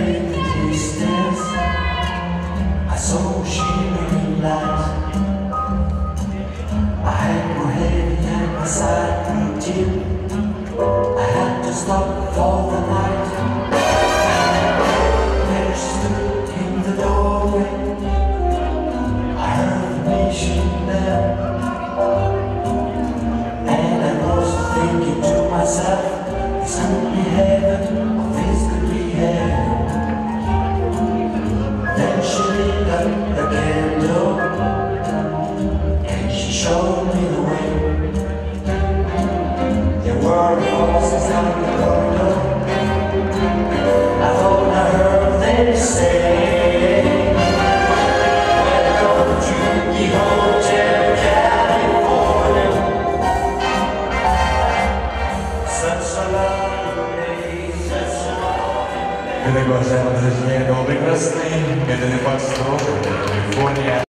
in the distance, I saw shimmering light. I had no my side. I had to stop for the night. And I was thinking to myself, this could be heaven, or this could be hell. Then she lit up the candle, and she showed me the way. There were horses out the corridor. lovely place. Дорогие уважаемые друзья, новый красный, это не подстрок, это Калифорния.